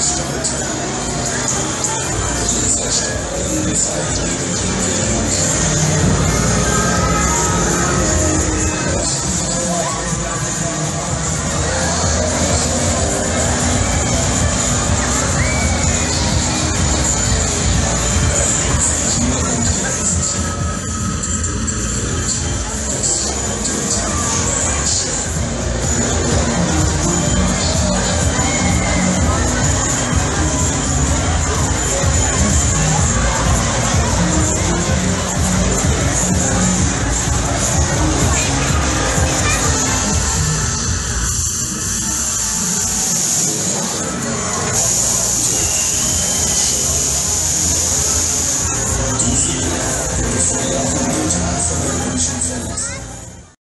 start. the like, Yes.